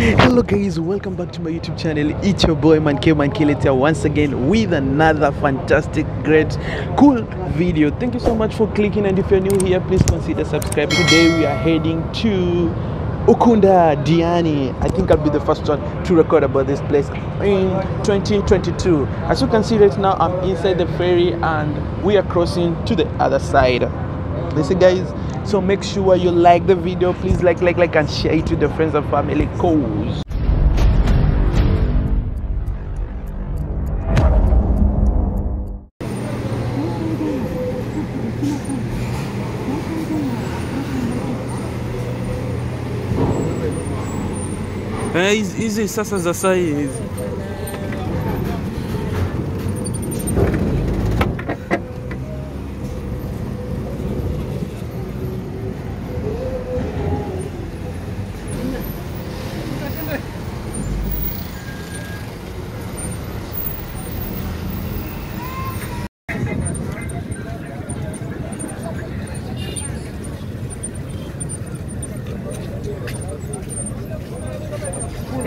Hello guys, welcome back to my YouTube channel. It's your boy Manke Manke here once again with another fantastic, great, cool video. Thank you so much for clicking and if you're new here, please consider subscribing. Today we are heading to Ukunda Diani. I think I'll be the first one to record about this place in 2022. As you can see right now, I'm inside the ferry and we are crossing to the other side. Listen guys, so make sure you like the video. Please like, like, like and share it with your friends and family. Cause Eh, hizi hizi sasa za sai hizi I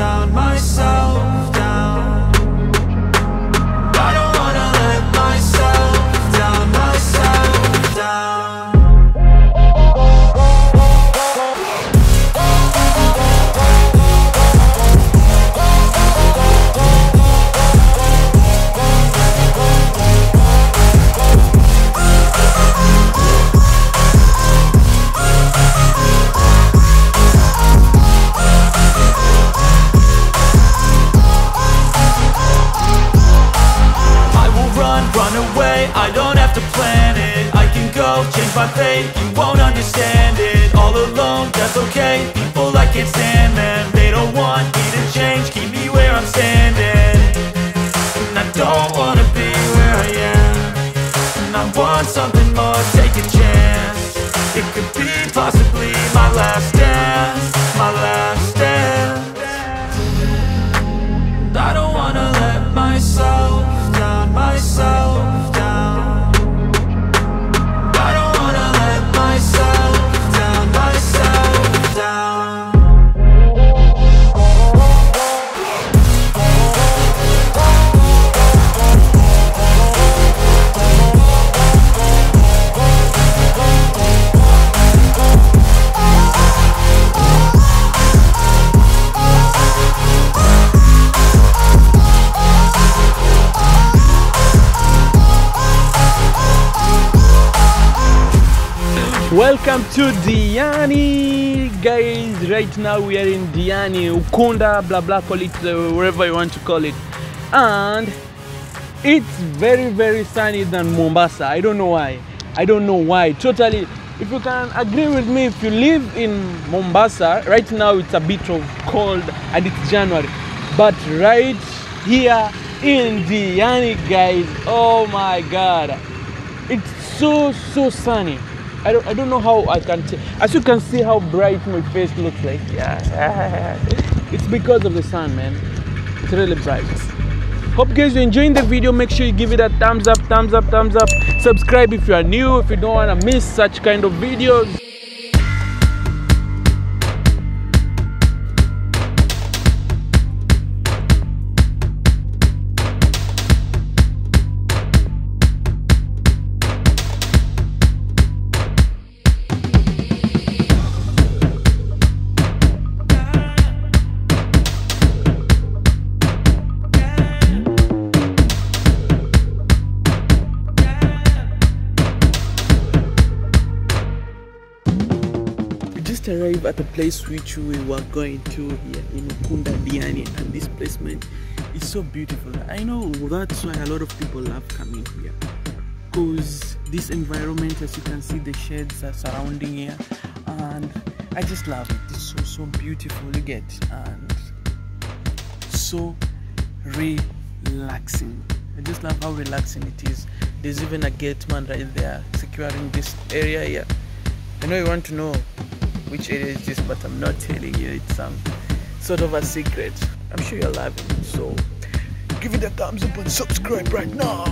down, myself my fate, you won't understand it All alone, that's okay, people I can't stand them They don't want me to change, keep me where I'm standing. And I don't wanna be where I am. And I want something more, take a chance. It could be possibly my last dance My last dance. I don't wanna let myself down, myself Welcome to Diani, guys. Right now we are in Diani, Ukunda, blah blah, call it uh, wherever you want to call it, and it's very very sunny than Mombasa. I don't know why. I don't know why. Totally. If you can agree with me, if you live in Mombasa, right now it's a bit of cold and it's January, but right here in Diani, guys, oh my God, it's so so sunny I don't I don't know how I can. T- As you can see, how bright my face looks like. Yeah, it's because of the sun, man. It's really bright. Hope guys you're enjoying the video. Make sure you give it a thumbs up, thumbs up, thumbs up. Subscribe if you are new. If you don't wanna miss such kind of videos. Just arrived at the place which we were going to here in Ukunda Diani and this placement is so beautiful. I know that's why a lot of people love coming here because this environment as you can see the sheds are surrounding here and I just love it. It's so so beautiful you get and so relaxing. I just love how relaxing it is. There's even a gate man right there securing this area here. I know you want to know which area is but I'm not telling you. It's some sort of a secret. I'm sure you're loving it. So give it a thumbs up and subscribe right now.